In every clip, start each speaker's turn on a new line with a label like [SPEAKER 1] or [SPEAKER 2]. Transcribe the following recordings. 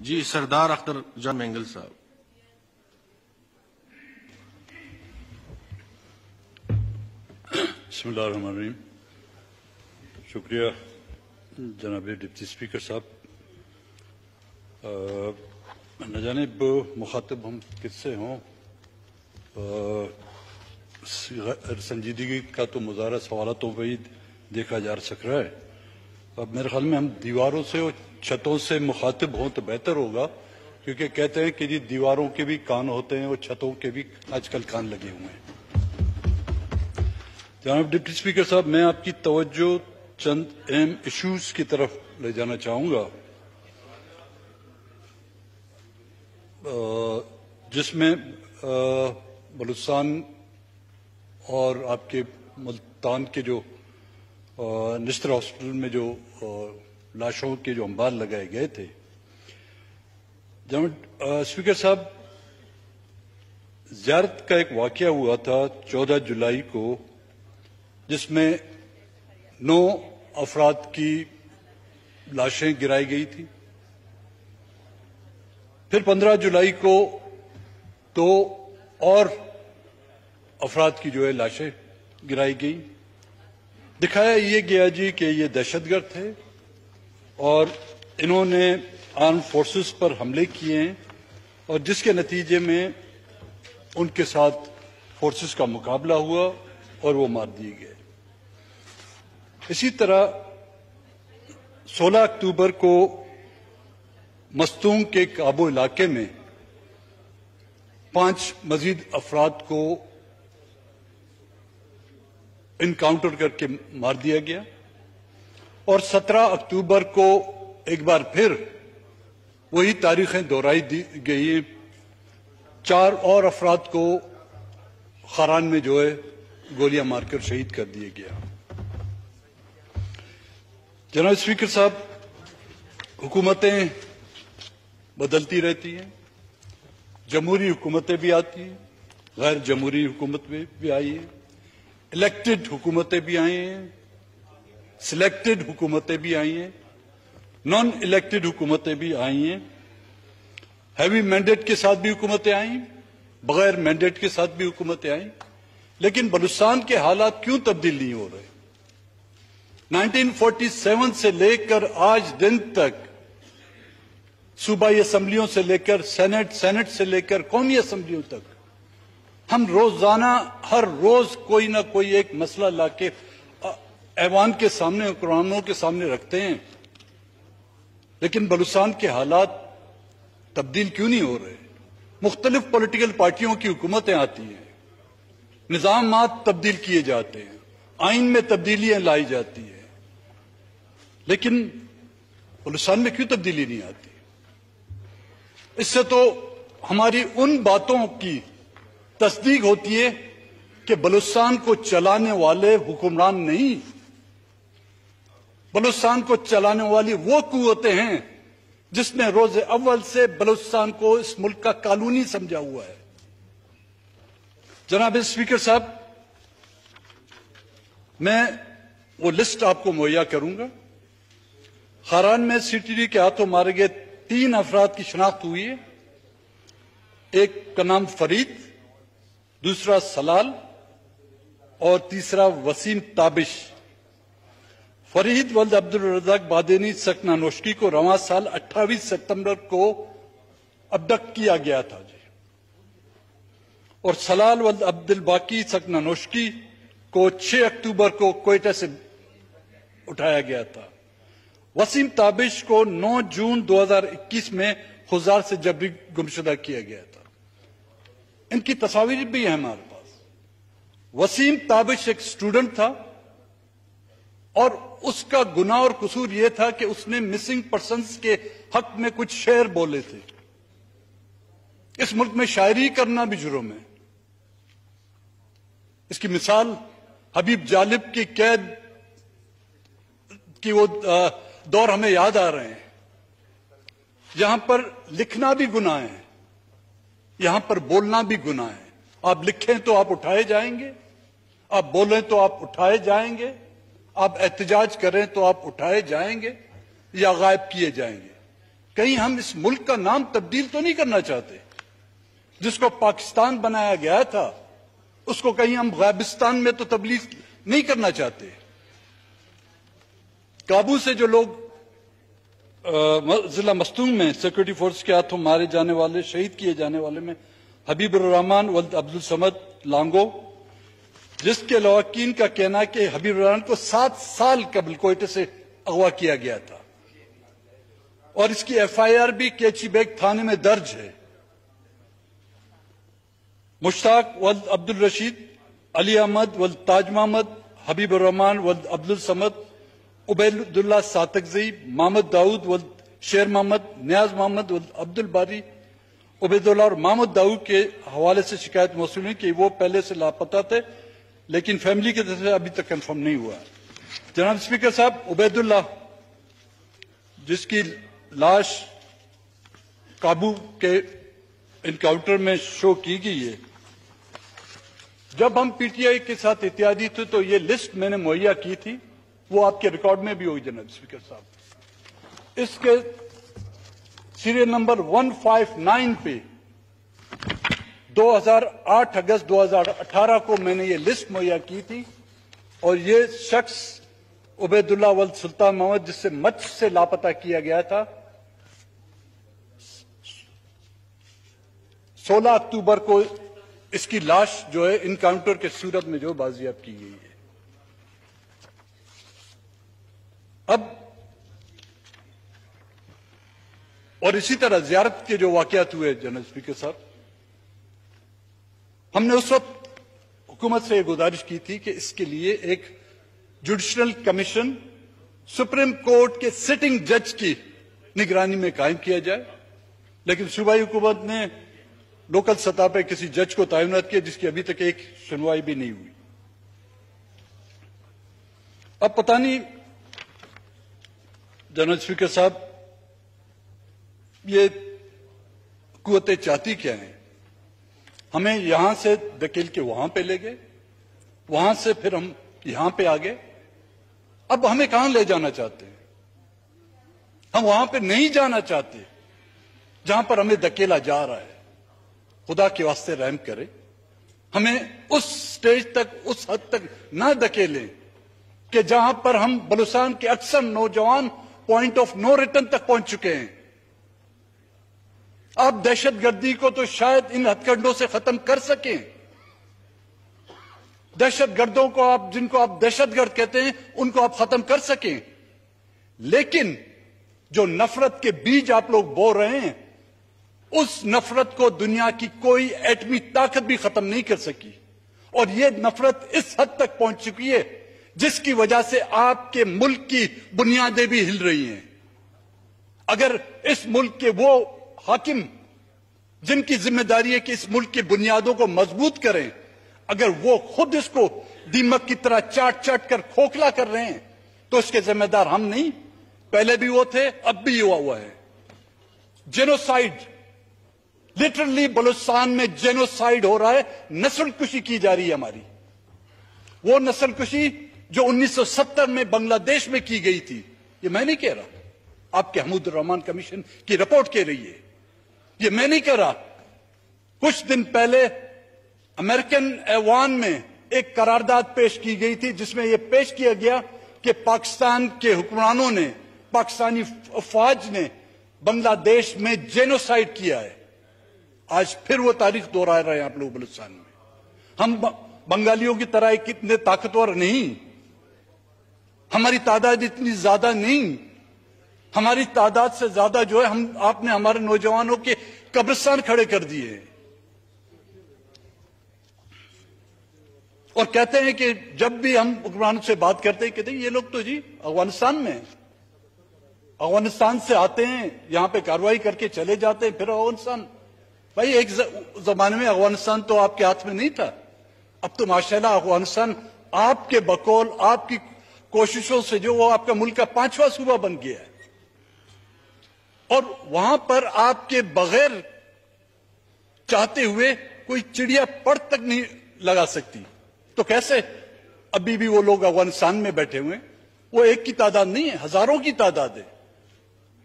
[SPEAKER 1] जी, सरदार अख्तर जान मेंगल साहब।
[SPEAKER 2] बसमीम शुक्रिया जनाब डिप्टी स्पीकर साहब। न जाने वो मुखातब हम किससे हों। संजीदगी का तो मुजाहरा सवालतों पर ही देखा जा सक रहा है। अब मेरे ख्याल में हम दीवारों से और छतों से मुखातिब हों तो बेहतर होगा, क्योंकि कहते हैं कि जी दीवारों के भी कान होते हैं और छतों के भी आजकल कान लगे हुए हैं। जनाब डिप्टी स्पीकर साहब, मैं आपकी तवज्जो चंद अहम इश्यूज़ की तरफ़ ले जाना चाहूँगा। जिसमें बलुस्तान और आपके मुल्तान के जो निस्तर हॉस्पिटल में जो लाशों के जो अंबार लगाए गए थे। जब स्पीकर साहब, जियारत का एक वाक्य हुआ था 14 जुलाई को, जिसमें नौ अफराद की लाशें गिराई गई थी। फिर 15 जुलाई को दो और अफराद की जो है लाशें गिराई गई। दिखाया ये गया जी कि ये दहशतगर्द थे। और इन्होंने आर्म फोर्सेस पर हमले किए हैं और जिसके नतीजे में उनके साथ फोर्सेस का मुकाबला हुआ और वो मार दिए गए। इसी तरह 16 अक्टूबर को मस्तूंग के काबू इलाके में पाँच मजीद अफराद को इनकाउंटर करके मार दिया गया। और 17 अक्टूबर को एक बार फिर वही तारीखें दोहराई दी गई चार और अफराद को खरान में जो है गोलियाँ मारकर शहीद कर दिया गया। जनाब स्पीकर साहब, हुकूमतें बदलती रहती हैं, जमहूरी हुकूमतें भी आती हैं गैर जमहूरी हुकूमत भी आई है, इलेक्टेड हुकूमतें भी आई हैं सिलेक्टेड हुकूमतें भी आई हैं नॉन इलेक्टेड हुकूमतें भी आई हैं। हैवी मैंडेट के साथ भी हुकूमतें आई, बगैर मैंडेट के साथ भी हुकूमतें आई। लेकिन बलुस्तान के हालात क्यों तब्दील नहीं हो रहे? 1947 से लेकर आज दिन तक, सूबाई असम्बलियों से लेकर सेनेट सेनेट से लेकर कौमी असम्बलियों तक, हम रोज़ाना, हर रोज कोई ना कोई एक मसला लाके ऐवान के सामने हुक्रानों के सामने रखते हैं। लेकिन बलुस्तान के हालात तब्दील क्यों नहीं हो रहे? मुख्तलिफ़ पॉलिटिकल पार्टियों की हुकूमतें आती हैं। निज़ाम तब्दील किए जाते हैं। आइन में तब्दीलियाँ लाई जाती है। लेकिन बलुस्तान में क्यों तब्दीली नहीं आती? इससे तो हमारी उन बातों की तस्दीक होती है कि बलुस्तान को चलाने वाले हुक्मरान नहीं। बलुस्तान को चलाने वाली वो कुतें हैं जिसने रोज अव्वल से बलुस्तान को इस मुल्क का कानूनी समझा हुआ है। जनाब स्पीकर साहब, मैं वो लिस्ट आपको मुहैया करूँगा। खारान में सीटीडी के हाथों मारे गए तीन अफराद की शनाख्त हुई है। एक का नाम फरीद, दूसरा सलाल और तीसरा वसीम ताबिश। फरीद वल्द अब्दुल रजाक बादेनी सकना नोशकी को रवा साल 28 सितंबर को अबडक किया गया था, जी। और सलाल वल्द अब्दुल बाकी सकना नोशकी को 6 अक्टूबर को कोयटा से उठाया गया था। वसीम ताबिश को 9 जून 2021 में खुजार से जबरी गुमशुदा किया गया था। इनकी तस्वीर भी है हमारे पास। वसीम ताबिश एक स्टूडेंट था। और उसका गुना और कसूर यह था कि उसने मिसिंग पर्सन के हक में कुछ शेर बोले थे। इस मुल्क में शायरी करना भी जुर्म है। इसकी मिसाल, हबीब जालिब की कैद की वो दौर हमें याद आ रहे हैं। यहाँ पर लिखना भी गुनाह है। यहाँ पर बोलना भी गुनाह है। आप लिखें तो आप उठाए जाएँगे, आप बोलें तो आप उठाए जाएँगे। आप एहतजाज करें तो आप उठाए जाएँगे या गायब किए जाएँगे। कहीं हम इस मुल्क का नाम तब्दील तो नहीं करना चाहते। जिसको पाकिस्तान बनाया गया था, उसको कहीं हम गायबिस्तान में तो तब्दील नहीं करना चाहते। काबू से जो लोग जिला मस्तूम में सिक्योरिटी फोर्स के हाथों मारे जाने वाले, शहीद किए जाने वाले में हबीब रहमान वल्द अब्दुल समद लांगो जिसके लवाकीन का कहना है कि हबीब को सात साल कबल कोयटे से अगवा किया गया था। और इसकी एफआईआर भी केची बेग थाने में दर्ज है। मुश्ताक वल्द अब्दुल रशीद, अली अहमद वल्द ताज मोहम्मद, हबीब रहमान वल्द अब्दुल समद उबैदुल्ला सातकजी मोहम्मद दाऊद वल्द शेर मोहम्मद, न्याज मोहम्मद वल्द अब्दुल बारी उबैदुल्ला और मोहम्मद दाऊद के हवाले से शिकायत मौसू हुई कि वो पहले से लापता थे। लेकिन फैमिली की तरफ़ से अभी तक कंफर्म नहीं हुआ। जनाब स्पीकर साहब उबैदुल्ला जिसकी लाश काबू के इनकाउंटर में शो की गई है। जब हम पीटीआई के साथ इत्यादि थे तो ये लिस्ट मैंने मुहैया की थी। वो आपके रिकॉर्ड में भी होगी जनाब स्पीकर साहब। इसके सीरियल नंबर 159 पे 2008 अगस्त 2018 को मैंने ये लिस्ट मुहैया की थी और ये शख्स उबैदुल्ला वल सुल्तान मोहम्मद, जिससे मच्छ से लापता किया गया था 16 अक्टूबर को इसकी लाश जो है इनकाउंटर के सूरत में जो बाजियाब की गई है। अब, और इसी तरह जियारत के जो वाकयात हुए जनरल स्पीकर साहब हमने उस वक्त हुकूमत से गुजारिश की थी कि इसके लिए एक जुडिशल कमीशन सुप्रीम कोर्ट के सिटिंग जज की निगरानी में कायम किया जाए। लेकिन सूबाई हुकूमत ने लोकल सतह पर किसी जज को तैनात किया जिसकी अभी तक एक सुनवाई भी नहीं हुई। अब पता नहीं, जनरल स्पीकर साहब, ये कुतें चाहती क्या है? हमें यहाँ से धकेल के वहाँ पे ले गए, वहाँ से फिर हम यहाँ पे आ गए। अब हमें कहाँ ले जाना चाहते हैं? हम वहाँ पे नहीं जाना चाहते, जहाँ पर हमें धकेला जा रहा है। खुदा के वास्ते रहम करे। हमें उस स्टेज तक, उस हद तक ना धकेलें कि जहाँ पर हम बलुस्तान के अक्सर नौजवान पॉइंट ऑफ़ नो रिटर्न तक पहुँच चुके हैं। आप दहशतगर्दी को तो शायद इन हथकंडों से खत्म कर सकें। दहशतगर्दों को आप, जिनको आप दहशतगर्द कहते हैं, उनको आप खत्म कर सकें। लेकिन जो नफरत के बीज आप लोग बो रहे हैं, उस नफरत को दुनिया की कोई एटमी ताकत भी खत्म नहीं कर सकी। और यह नफरत इस हद तक पहुँच चुकी है, जिसकी वजह से आपके मुल्क की बुनियादें भी हिल रही हैं। अगर इस मुल्क के वो हाकिम, जिनकी ज़िम्मेदारी है कि इस मुल्क की बुनियादों को मज़बूत करें, अगर वो खुद इसको दीमक की तरह चाट चाट कर खोखला कर रहे हैं तो इसके जिम्मेदार हम नहीं। पहले भी वो थे, अब भी हुआ हुआ है। जेनोसाइड लिटरली बलुस्तान में जेनोसाइड हो रहा है नस्ल कुशी की जा रही है हमारी। वो नस्ल कुशी जो 1970 में बांग्लादेश में की गई थी, ये मैं नहीं कह रहा। आपके हमूद रहमान कमीशन की रिपोर्ट कह रही है। ये मैं नहीं कह रहा। कुछ दिन पहले अमेरिकन ऐवान में एक करारदाद पेश की गई थी, जिसमें यह पेश किया गया कि पाकिस्तान के हुक्मरानों ने, पाकिस्तानी फौज ने बांग्लादेश में जेनोसाइड किया है। आज फिर वो तारीख दोहरा रहे हैं आप लोग बलुस्तान में। हम बंगालियों की तरह कितने ताकतवर नहीं। हमारी तादाद इतनी ज़्यादा नहीं। हमारी तादाद से ज़्यादा जो है, हम, आपने हमारे नौजवानों के कब्रिस्तान खड़े कर दिए। और कहते हैं कि जब भी हम हुक्मरानों से बात करते हैं, कहते हैं, ये लोग तो जी अफ़गानिस्तान में अफ़गानिस्तान से आते हैं, यहाँ पे कार्रवाई करके चले जाते हैं, फिर अफ़गानिस्तान भाई, एक जमाने में अफ़गानिस्तान तो आपके हाथ में नहीं था। अब तो माशाला अफ़गानिस्तान आपके बकौल, आपकी कोशिशों से जो वो आपका मुल्क का पांचवा सूबा बन गया है। और वहाँ पर आपके बगैर चाहते हुए कोई चिड़िया पड़ तक नहीं लगा सकती। तो कैसे? अभी भी वो लोग अफ़गानिस्तान में बैठे हुए वो एक की तादाद नहीं है, हज़ारों की तादाद है।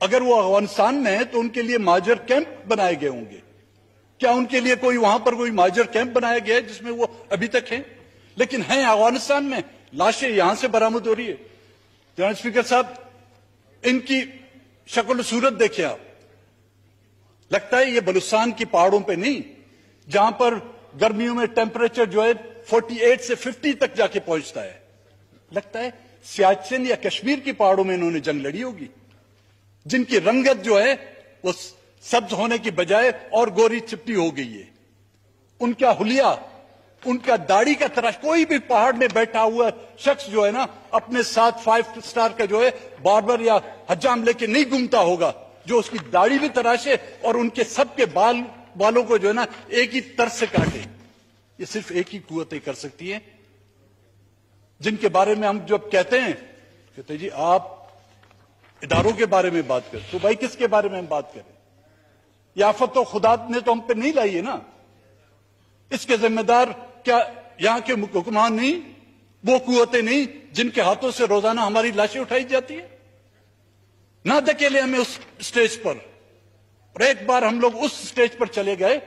[SPEAKER 2] अगर वो अफ़गानिस्तान में है तो उनके लिए माजर कैंप बनाए गए होंगे। क्या उनके लिए कोई वहाँ पर कोई माजर कैंप बनाया गया है जिसमें वो अभी तक हैं? लेकिन हैं अफ़गानिस्तान में। लाशें यहाँ से बरामद हो रही है। स्पीकर साहब, इनकी शक्ल सूरत देखे आप। लगता है ये बलुस्तान की पहाड़ों पे नहीं, जहाँ पर गर्मियों में टेम्परेचर जो है 48 से 50 तक जाके पहुँचता है। लगता है सियाचिन या कश्मीर की पहाड़ों में इन्होंने जंग लड़ी होगी। जिनकी रंगत जो है, वो सब्ज होने की बजाय और गोरी चिपटी हो गई है। उनका हुलिया उनका दाढ़ी का तराश कोई भी पहाड़ में बैठा हुआ शख्स जो है ना, अपने साथ फाइव स्टार का जो है बार्बर या हजाम लेके नहीं घूमता होगा। जो उसकी दाढ़ी भी तराशे और उनके सबके बाल, बालों को जो है ना, एक ही तरस से काटे। ये सिर्फ़ एक ही कुतें कर सकती है। जिनके बारे में हम जब कहते हैं, कहते जी, आप इदारों के बारे में बात करें। तो भाई, किसके बारे में हम बात करें? यह आफत तो खुदा ने तो हम पे नहीं लाई है ना। इसके जिम्मेदार क्या यहाँ के हुक्मरान नहीं? वो कुतें नहीं, जिनके हाथों से रोज़ाना हमारी लाशें उठाई जाती है? ना धकेले हमें उस स्टेज पर। और एक बार हम लोग उस स्टेज पर चले गए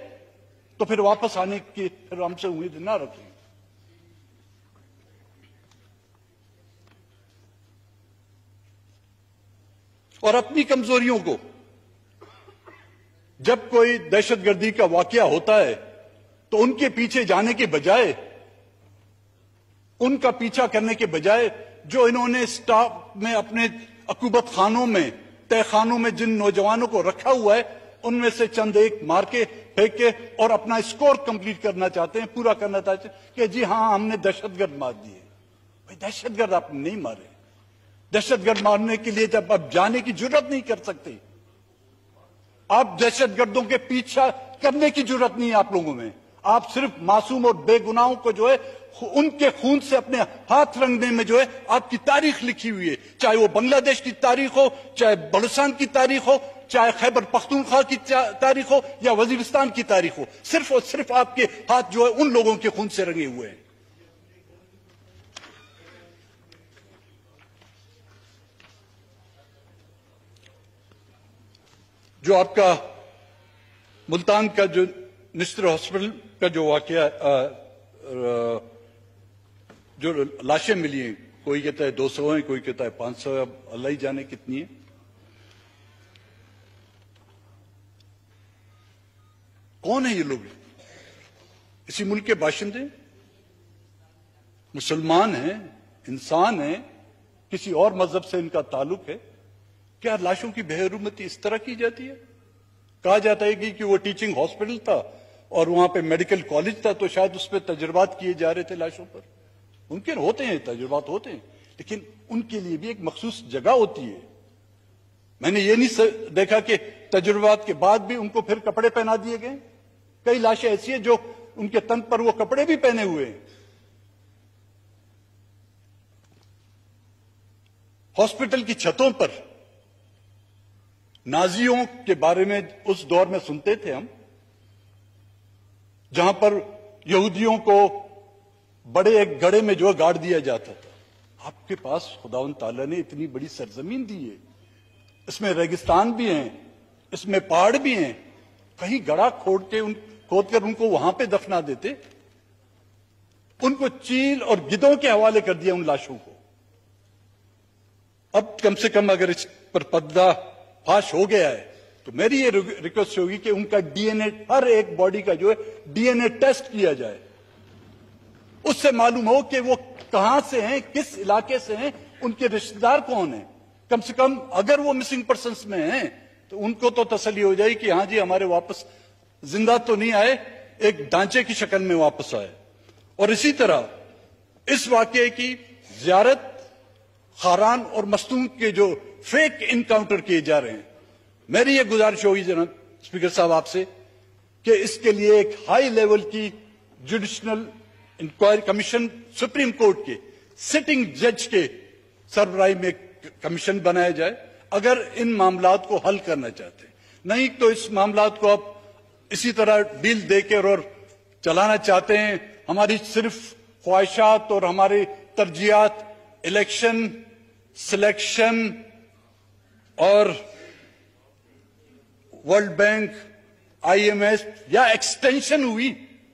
[SPEAKER 2] तो फिर वापस आने की फिर हमसे उम्मीद ना रखें। और अपनी कमजोरियों को, जब कोई दहशतगर्दी का वाकया होता है तो उनके पीछे जाने के बजाय, उनका पीछा करने के बजाय, जो इन्होंने स्टाफ में अपने अकूबत खानों में, तय खानों में जिन नौजवानों को रखा हुआ है, उनमें से चंद एक मार के, फेंक के और अपना स्कोर कंप्लीट करना चाहते हैं, पूरा करना चाहते हैं कि जी हाँ हमने दहशतगर्द मार दिए। भाई, दहशतगर्द आप नहीं मारे। दहशतगर्द मारने के लिए जब आप जाने की ज़रूरत नहीं कर सकते, आप दहशतगर्दों के पीछा करने की ज़रूरत नहीं है आप लोगों में। आप सिर्फ़ मासूम और बेगुनाहों को जो है उनके खून से अपने हाथ रंगने में जो है, आपकी तारीख लिखी हुई है। चाहे वो बांग्लादेश की तारीख हो, चाहे बलुस्तान की तारीख हो, चाहे खैबर पख्तूनख्वा की तारीख हो, या वजीरिस्तान की तारीख हो, सिर्फ़ और सिर्फ़ आपके हाथ जो है, उन लोगों के खून से रंगे हुए हैं। जो आपका मुल्तान का जो निस्तर हॉस्पिटल का जो वाकया जो लाशें मिली हैं, कोई कहता है दो सौ है, कोई कहता है पाँच सौ अब अल्लाह ही जाने कितनी है। कौन है ये लोग? इसी मुल्क के बाशिंदे? मुसलमान हैं, इंसान हैं, किसी और मज़हब से इनका ताल्लुक है। क्या लाशों की बेहरूमती इस तरह की जाती है? कहा जाता है कि वो टीचिंग हॉस्पिटल था और वहाँ पे मेडिकल कॉलेज था तो शायद उस पर तजुर्बात किए जा रहे थे लाशों पर। उनके होते हैं, तजुर्बात होते हैं। लेकिन उनके लिए भी एक मखसूस जगह होती है। मैंने ये नहीं देखा कि तजुर्बात के बाद भी उनको फिर कपड़े पहना दिए गए। कई लाशें ऐसी हैं जो उनके तन पर वो कपड़े भी पहने हुए हैं। हॉस्पिटल की छतों पर नाजियों के बारे में उस दौर में सुनते थे हम। जहाँ पर यहूदियों को बड़े एक गड़े में जो गाड़ दिया जाता था। आपके पास खुदावन ताला ने इतनी बड़ी सरजमीन दी है। इसमें रेगिस्तान भी हैं, इसमें पहाड़ भी हैं। कहीं गड़ा खोद के उन, खोद कर उनको वहाँ पे दफना देते। उनको चील और गिदों के हवाले कर दिया उन लाशों को। अब कम से कम अगर इस पर पर्दा फाश हो गया है तो मेरी ये रिक्वेस्ट होगी कि उनका डीएनए हर एक बॉडी का जो है डीएनए टेस्ट किया जाए। उससे मालूम हो कि वो कहाँ से हैं, किस इलाके से हैं, उनके रिश्तेदार कौन हैं। कम से कम अगर वो मिसिंग पर्सन में हैं तो उनको तो तसली हो जाए कि हाँ जी, हमारे वापस ज़िंदा तो नहीं आए, एक ढांचे की शक्ल में वापस आए। और इसी तरह, इस वाक्य की जियारत खारान और मस्तूम के जो फेक इनकाउंटर किए जा रहे हैं मेरी ये गुजारिश होगी जनाब स्पीकर साहब आपसे, कि इसके लिए एक हाई लेवल की judicial inquiry commission supreme court के सिटिंग जज के सरबराही में कमीशन बनाया जाए, अगर इन मामला को हल करना चाहते हैं। नहीं तो इस मामला को आप इसी तरह डील देकर और चलाना चाहते हैं। हमारी सिर्फ़ ख्वाहिशात और हमारी तरजियात इलेक्शन सिलेक्शन और वर्ल्ड बैंक आईएमएस या एक्सटेंशन हुई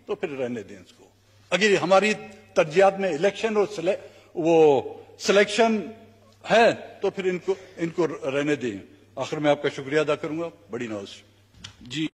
[SPEAKER 2] तो फिर रहने दें इसको। अगर हमारी तरजियात में इलेक्शन और सले, वो सिलेक्शन है तो फिर इनको इनको रहने दें। आखिर में आपका शुक्रिया अदा करूँगा। बड़ी नाउस
[SPEAKER 1] जी।